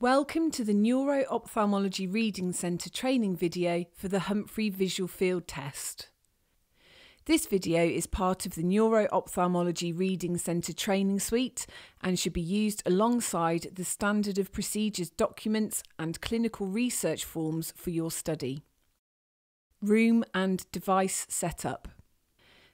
Welcome to the Neuro Ophthalmology Reading Centre training video for the Humphrey Visual Field Test. This video is part of the Neuro Ophthalmology Reading Centre training suite and should be used alongside the Standard of Procedures documents and clinical research forms for your study. Room and device setup.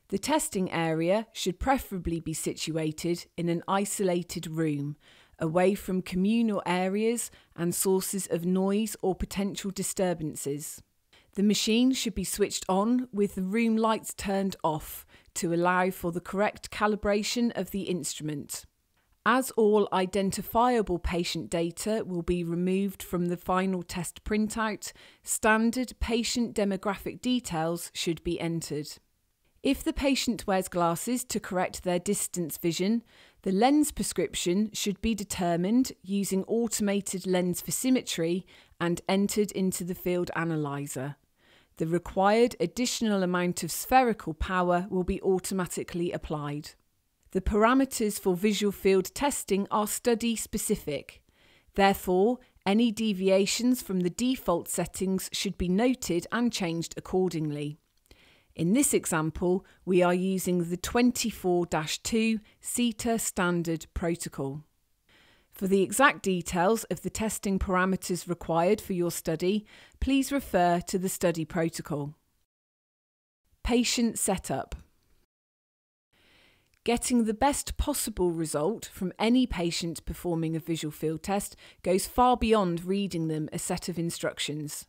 The testing area should preferably be situated in an isolated room away from communal areas and sources of noise or potential disturbances. The machine should be switched on with the room lights turned off to allow for the correct calibration of the instrument. As all identifiable patient data will be removed from the final test printout, standard patient demographic details should be entered. If the patient wears glasses to correct their distance vision, the lens prescription should be determined using automated lens focimetry and entered into the field analyzer. The required additional amount of spherical power will be automatically applied. The parameters for visual field testing are study specific. Therefore, any deviations from the default settings should be noted and changed accordingly. In this example, we are using the 24-2 SITA standard protocol. For the exact details of the testing parameters required for your study, please refer to the study protocol. Patient setup. Getting the best possible result from any patient performing a visual field test goes far beyond reading them a set of instructions.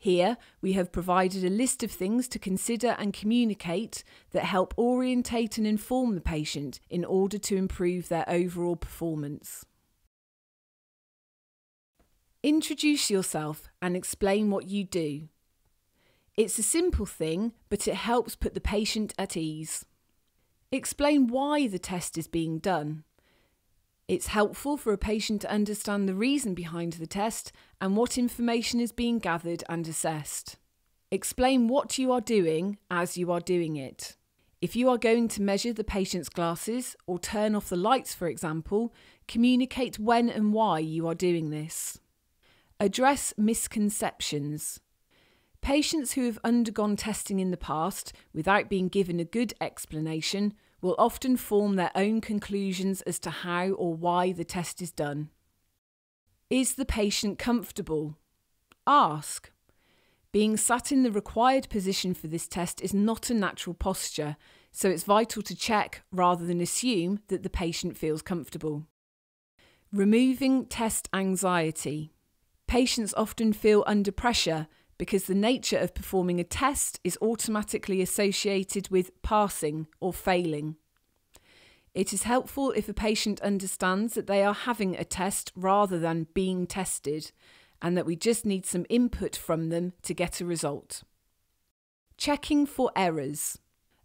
Here, we have provided a list of things to consider and communicate that help orientate and inform the patient in order to improve their overall performance. Introduce yourself and explain what you do. It's a simple thing, but it helps put the patient at ease. Explain why the test is being done. It's helpful for a patient to understand the reason behind the test and what information is being gathered and assessed. Explain what you are doing as you are doing it. If you are going to measure the patient's glasses or turn off the lights, for example, communicate when and why you are doing this. Address misconceptions. Patients who have undergone testing in the past without being given a good explanation will often form their own conclusions as to how or why the test is done. Is the patient comfortable? Ask. Being sat in the required position for this test is not a natural posture, so it's vital to check rather than assume that the patient feels comfortable. Removing test anxiety. Patients often feel under pressure because the nature of performing a test is automatically associated with passing or failing. It is helpful if a patient understands that they are having a test rather than being tested, and that we just need some input from them to get a result. Checking for errors.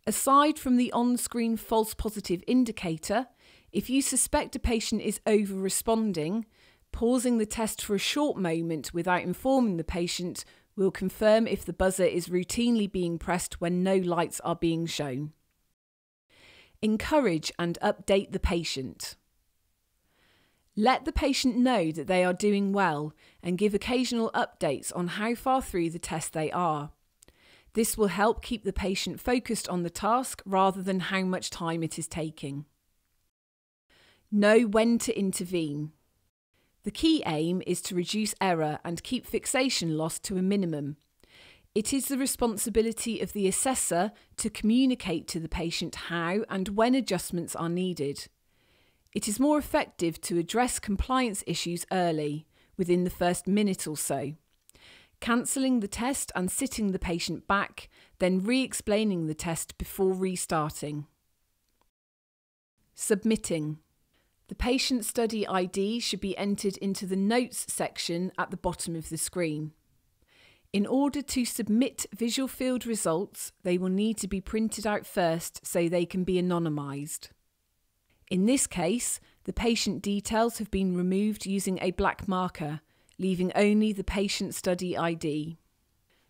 Aside from the on screen false positive indicator, if you suspect a patient is over responding, pausing the test for a short moment without informing the patient will confirm if the buzzer is routinely being pressed when no lights are being shown. Encourage and update the patient. Let the patient know that they are doing well and give occasional updates on how far through the test they are. This will help keep the patient focused on the task rather than how much time it is taking. Know when to intervene. The key aim is to reduce error and keep fixation loss to a minimum. It is the responsibility of the assessor to communicate to the patient how and when adjustments are needed. It is more effective to address compliance issues early, within the first minute or so. Cancelling the test and sitting the patient back, then re explaining the test before restarting. Submitting. The patient study ID should be entered into the Notes section at the bottom of the screen. In order to submit visual field results, they will need to be printed out first so they can be anonymised. In this case, the patient details have been removed using a black marker, leaving only the patient study ID.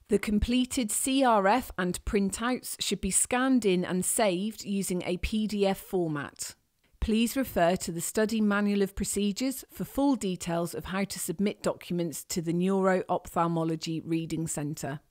The completed CRF and printouts should be scanned in and saved using a PDF format. Please refer to the Study Manual of Procedures for full details of how to submit documents to the Neuro Ophthalmology Reading Centre.